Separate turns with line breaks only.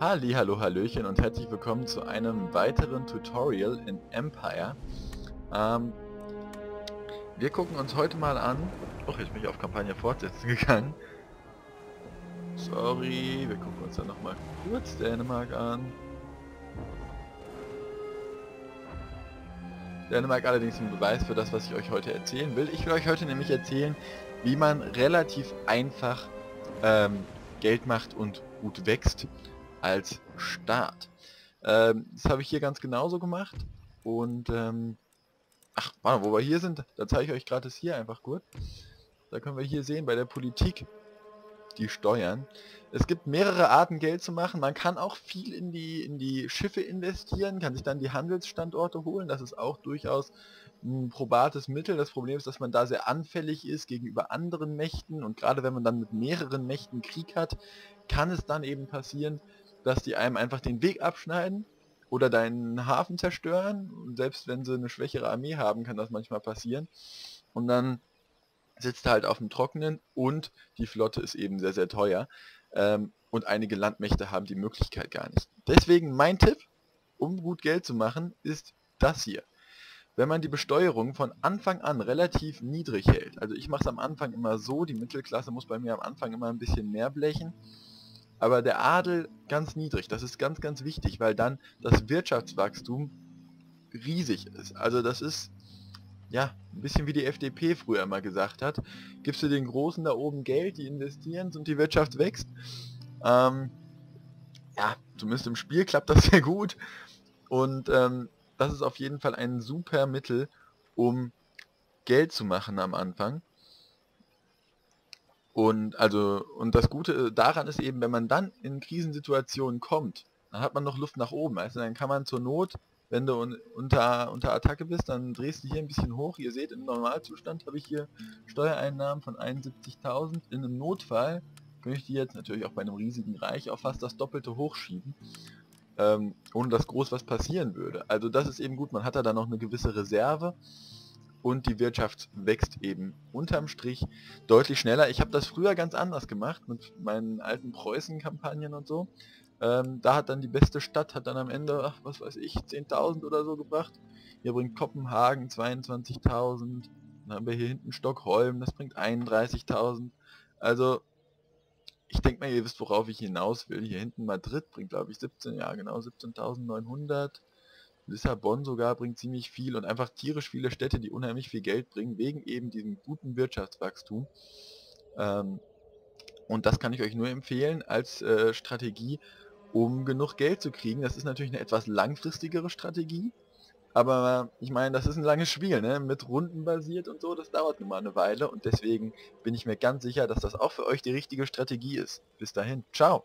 Halli, hallo, hallöchen und herzlich willkommen zu einem weiteren Tutorial in Empire. Ähm, wir gucken uns heute mal an... Och, jetzt bin ich auf Kampagne fortsetzen gegangen. Sorry, wir gucken uns dann nochmal kurz Dänemark an. Dänemark allerdings ein Beweis für das, was ich euch heute erzählen will. Ich will euch heute nämlich erzählen, wie man relativ einfach ähm, Geld macht und gut wächst als Start. Ähm, das habe ich hier ganz genauso gemacht. Und, ähm, ach, warte, wo wir hier sind, da zeige ich euch gerade das hier einfach gut. Da können wir hier sehen, bei der Politik, die Steuern. Es gibt mehrere Arten Geld zu machen. Man kann auch viel in die, in die Schiffe investieren, kann sich dann die Handelsstandorte holen. Das ist auch durchaus ein probates Mittel. Das Problem ist, dass man da sehr anfällig ist gegenüber anderen Mächten und gerade wenn man dann mit mehreren Mächten Krieg hat, kann es dann eben passieren, dass die einem einfach den Weg abschneiden oder deinen Hafen zerstören. Und selbst wenn sie eine schwächere Armee haben, kann das manchmal passieren. Und dann sitzt er halt auf dem Trockenen und die Flotte ist eben sehr, sehr teuer. Ähm, und einige Landmächte haben die Möglichkeit gar nicht. Deswegen mein Tipp, um gut Geld zu machen, ist das hier. Wenn man die Besteuerung von Anfang an relativ niedrig hält, also ich mache es am Anfang immer so, die Mittelklasse muss bei mir am Anfang immer ein bisschen mehr blechen, aber der Adel ganz niedrig. Das ist ganz, ganz wichtig, weil dann das Wirtschaftswachstum riesig ist. Also das ist ja ein bisschen wie die FDP früher mal gesagt hat. Gibst du den Großen da oben Geld, die investieren und die Wirtschaft wächst. Ähm, ja, zumindest im Spiel klappt das sehr gut. Und ähm, das ist auf jeden Fall ein super Mittel, um Geld zu machen am Anfang. Und also und das Gute daran ist eben, wenn man dann in Krisensituationen kommt, dann hat man noch Luft nach oben. Also dann kann man zur Not, wenn du un unter, unter Attacke bist, dann drehst du hier ein bisschen hoch. Ihr seht, im Normalzustand habe ich hier Steuereinnahmen von 71.000. In einem Notfall könnte ich die jetzt natürlich auch bei einem riesigen Reich auch fast das Doppelte hochschieben, ähm, ohne dass groß was passieren würde. Also das ist eben gut, man hat da dann noch eine gewisse Reserve und die Wirtschaft wächst eben unterm Strich deutlich schneller. Ich habe das früher ganz anders gemacht mit meinen alten Preußen-Kampagnen und so. Ähm, da hat dann die beste Stadt, hat dann am Ende, ach, was weiß ich, 10.000 oder so gebracht. Hier bringt Kopenhagen 22.000. Dann haben wir hier hinten Stockholm, das bringt 31.000. Also, ich denke mal, ihr wisst, worauf ich hinaus will. Hier hinten Madrid bringt, glaube ich, 17, ja genau, 17.900. Lissabon sogar bringt ziemlich viel und einfach tierisch viele Städte, die unheimlich viel Geld bringen, wegen eben diesem guten Wirtschaftswachstum. Ähm, und das kann ich euch nur empfehlen als äh, Strategie, um genug Geld zu kriegen. Das ist natürlich eine etwas langfristigere Strategie, aber ich meine, das ist ein langes Spiel, ne? mit Runden basiert und so, das dauert nun mal eine Weile und deswegen bin ich mir ganz sicher, dass das auch für euch die richtige Strategie ist. Bis dahin, ciao!